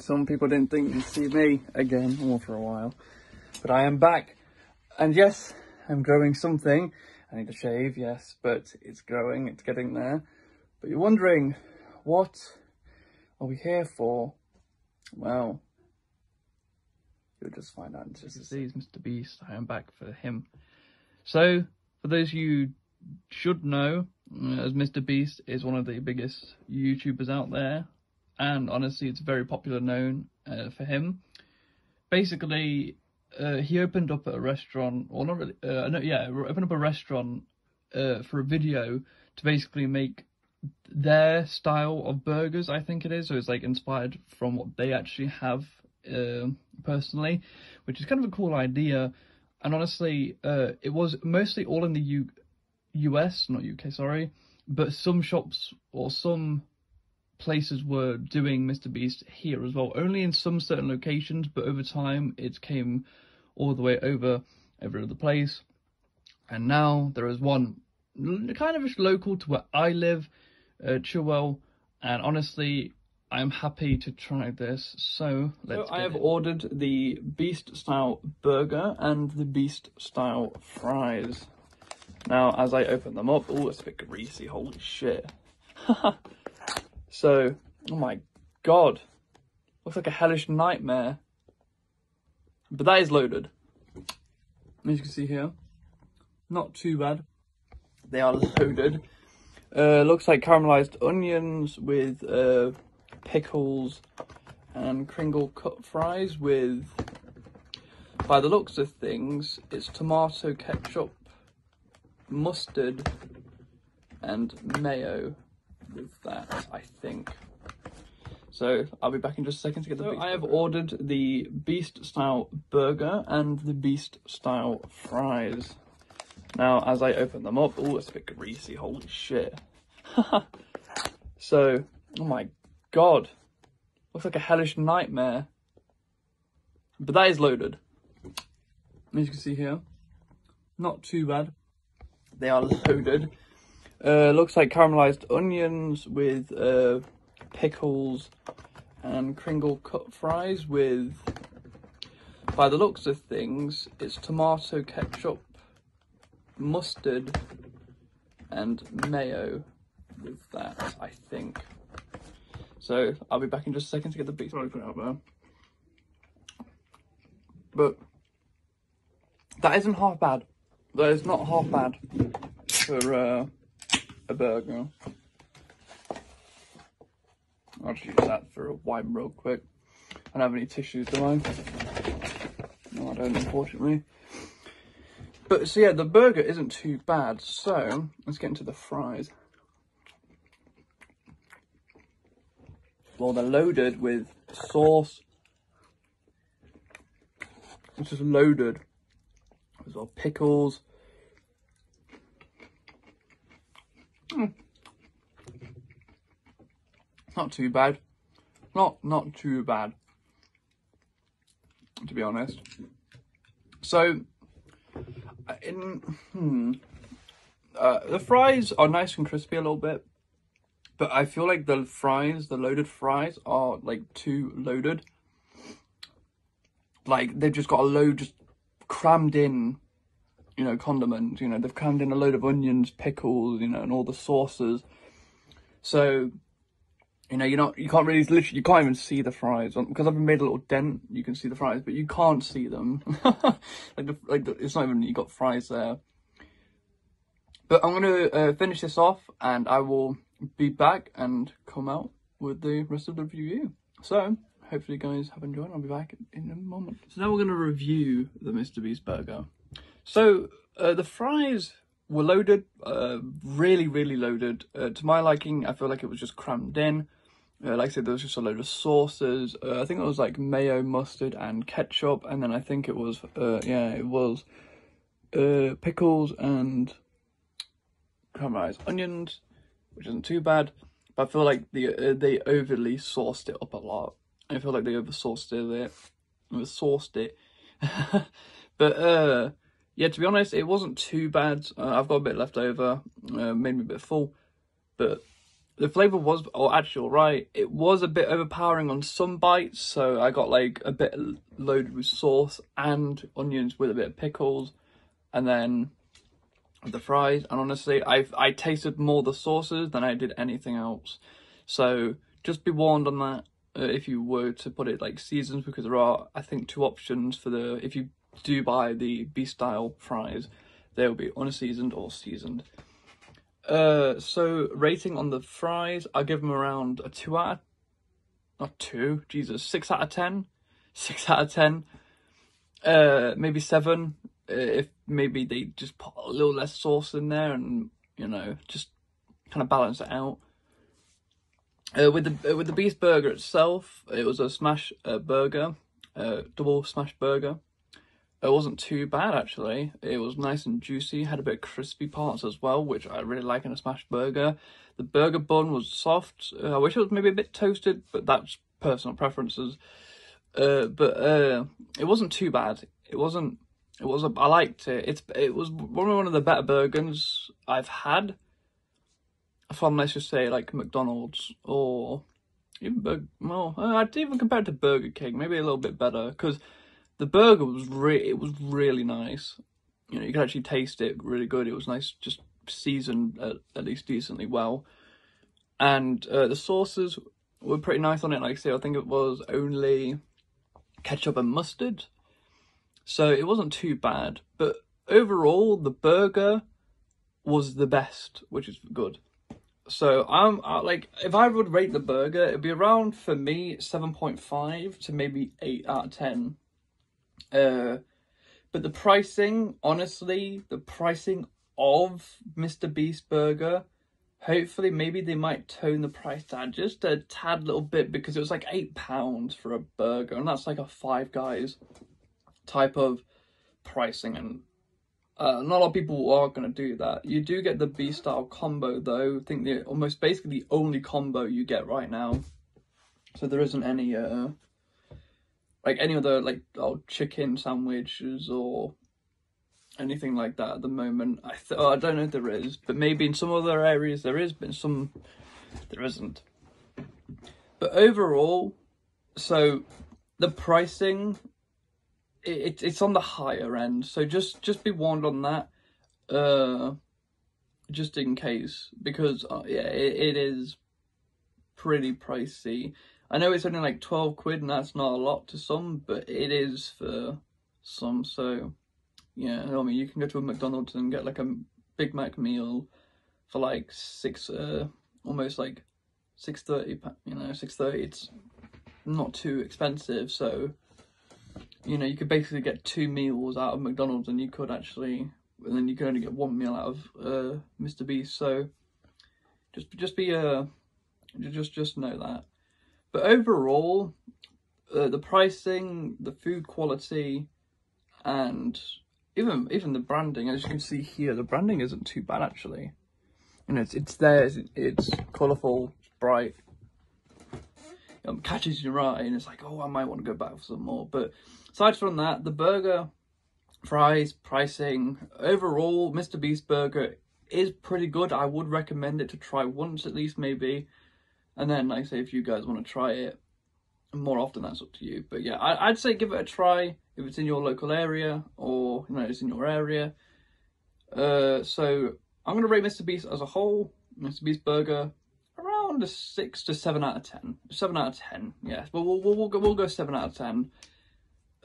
some people didn't think you'd see me again, or for a while. But I am back. And yes, I'm growing something. I need to shave, yes, but it's growing, it's getting there. But you're wondering, what are we here for? Well, you'll just find out in just second. Mr. Beast, I am back for him. So, for those you should know, uh, as Mr. Beast is one of the biggest YouTubers out there, and honestly, it's very popular known uh, for him. Basically, uh, he opened up a restaurant, or not really, uh, no, yeah, opened up a restaurant uh, for a video to basically make their style of burgers, I think it is. So it's like inspired from what they actually have uh, personally, which is kind of a cool idea. And honestly, uh, it was mostly all in the U- US, not UK, sorry, but some shops or some places were doing Mr. Beast here as well, only in some certain locations, but over time it came all the way over every other place. And now there is one kind of local to where I live, uh, Chilwell, and honestly, I'm happy to try this. So let's. So I have it. ordered the Beast style burger and the Beast style fries. Now, as I open them up, oh, it's a bit greasy. Holy shit! so, oh my god, looks like a hellish nightmare. But that is loaded. As you can see here, not too bad. They are loaded. Uh, looks like caramelized onions with uh, pickles and crinkle cut fries with, by the looks of things, it's tomato ketchup, mustard and mayo with that, I think. So I'll be back in just a second to get the so I have ordered the Beast style burger and the Beast style fries. Now, as I open them up, oh, it's a bit greasy, holy shit. so, oh my god. Looks like a hellish nightmare. But that is loaded. As you can see here. Not too bad. They are loaded. Uh, looks like caramelized onions with uh, pickles and crinkle cut fries with, by the looks of things, it's tomato ketchup, mustard and mayo with that, I think. So I'll be back in just a second to get the beef open out there. But that isn't half bad. That is not half bad for uh, a burger. I'll just use that for a wipe real quick. I don't have any tissues, do I? No, I don't, unfortunately. But so yeah, the burger isn't too bad. So let's get into the fries. Well, they're loaded with sauce. It's just loaded. There's well pickles. Mm. Not too bad. Not not too bad. To be honest. So in hmm, uh, the fries are nice and crispy a little bit, but I feel like the fries, the loaded fries, are like too loaded. Like they've just got a load just crammed in, you know, condiments. You know, they've crammed in a load of onions, pickles, you know, and all the sauces. So you know, you're not, you can't really, literally, you can't even see the fries because I've made a little dent. You can see the fries, but you can't see them. like, the, like the, it's not even you got fries there. But I'm gonna uh, finish this off, and I will be back and come out with the rest of the review. So hopefully, you guys have enjoyed. I'll be back in a moment. So now we're gonna review the Mr Beast burger. So uh, the fries were loaded, uh, really, really loaded. Uh, to my liking, I feel like it was just crammed in. Uh, like I said, there was just a load of sauces. Uh, I think it was like mayo, mustard, and ketchup. And then I think it was, uh, yeah, it was pickles and caramelized onions, which isn't too bad. But I feel like the, they overly sauced it up a lot. I feel like they over sauced it a bit. Over sauced it. but, yeah, to be honest, it wasn't too bad. Uh, I've got a bit left over. Uh, made me a bit full. But the flavor was oh actually all right. It was a bit overpowering on some bites, so I got like a bit loaded with sauce and onions with a bit of pickles, and then the fries. And honestly, I I tasted more the sauces than I did anything else. So just be warned on that uh, if you were to put it like seasons, because there are I think two options for the if you do buy the beef style fries, they will be unseasoned or seasoned. Uh, so rating on the fries, I give them around a two out of, not two, Jesus, six out of ten, six out of ten. Uh, maybe seven uh, if maybe they just put a little less sauce in there and you know just kind of balance it out. Uh, with the uh, with the beef burger itself, it was a smash uh, burger, uh, double smash burger. It wasn't too bad actually. It was nice and juicy, had a bit of crispy parts as well, which I really like in a smash burger. The burger bun was soft. Uh, I wish it was maybe a bit toasted, but that's personal preferences. Uh, but uh, it wasn't too bad. It wasn't. It was. A, I liked it. It's. It was one of the better burgers I've had. From let's just say like McDonald's or even Burger. Well, I'd even compare it to Burger King. Maybe a little bit better because the burger was re- it was really nice. You know, you could actually taste it really good. It was nice, just seasoned at, at least decently well. And uh, the sauces were pretty nice on it. Like I say, I think it was only ketchup and mustard. So it wasn't too bad. But overall, the burger was the best, which is good. So I'm uh, like, if I would rate the burger, it'd be around for me 7.5 to maybe 8 out of 10 uh, but the pricing, honestly, the pricing of Mr. Beast Burger, hopefully maybe they might tone the price down just a tad little bit because it was like eight pounds for a burger and that's like a five guys type of pricing and uh, not a lot of people are going to do that. You do get the Beast style combo though. I think the almost basically the only combo you get right now. So there isn't any uh, like any other like oh, chicken sandwiches or anything like that at the moment. I th- oh, I don't know if there is, but maybe in some other areas there is, but in some there isn't. But overall, so the pricing it, it's on the higher end, so just just be warned on that, uh, just in case, because uh, yeah, it, it is pretty pricey. I know it's only like 12 quid and that's not a lot to some, but it is for some. So, yeah, I mean, you can go to a McDonald's and get like a Big Mac meal for like six, uh, almost like 6.30, you know, 6.30. It's not too expensive. So, you know, you could basically get two meals out of McDonald's and you could actually, and then you could only get one meal out of uh, Mr. Beast. So, just, just be, uh, just, just know that. But overall, uh, the pricing, the food quality, and even even the branding, as you can see here, the branding isn't too bad actually. You know, it's it's there, it's, it's colourful, bright, um, catches your eye, and it's like, oh, I might want to go back for some more. But aside from that, the burger, fries, pricing, overall, Mr. Beast Burger is pretty good. I would recommend it to try once at least, maybe. And then, like I say, if you guys want to try it more often, that's up to you. But yeah, I, would say give it a try if it's in your local area or, you know, it's in your area. Uh, so I'm going to rate Mr. Beast as a whole, Mr. Beast Burger, around a 6 to 7 out of 10. 7 out of 10, yeah. But we'll, we'll, we'll, go, we'll go 7 out of 10.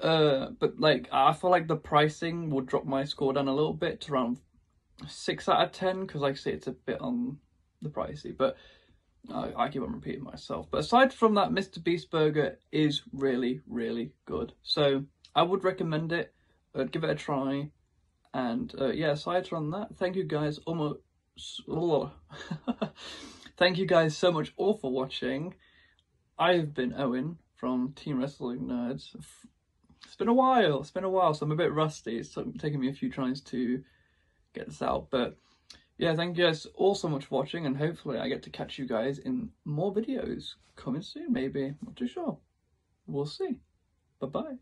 Uh, but like, I feel like the pricing will drop my score down a little bit to around 6 out of 10 because like I say, it's a bit on the pricey. But I, I keep on repeating myself. But aside from that, Mr. Beast Burger is really, really good. So I would recommend it. Uh, give it a try. And uh, yeah, aside from that, thank you guys almost. thank you guys so much all for watching. I've been Owen from Team Wrestling Nerds. It's been a while. It's been a while, so I'm a bit rusty. It's taken me a few tries to get this out, but yeah, thank you guys all so much for watching, and hopefully I get to catch you guys in more videos coming soon, maybe. Not too sure. We'll see. Bye-bye.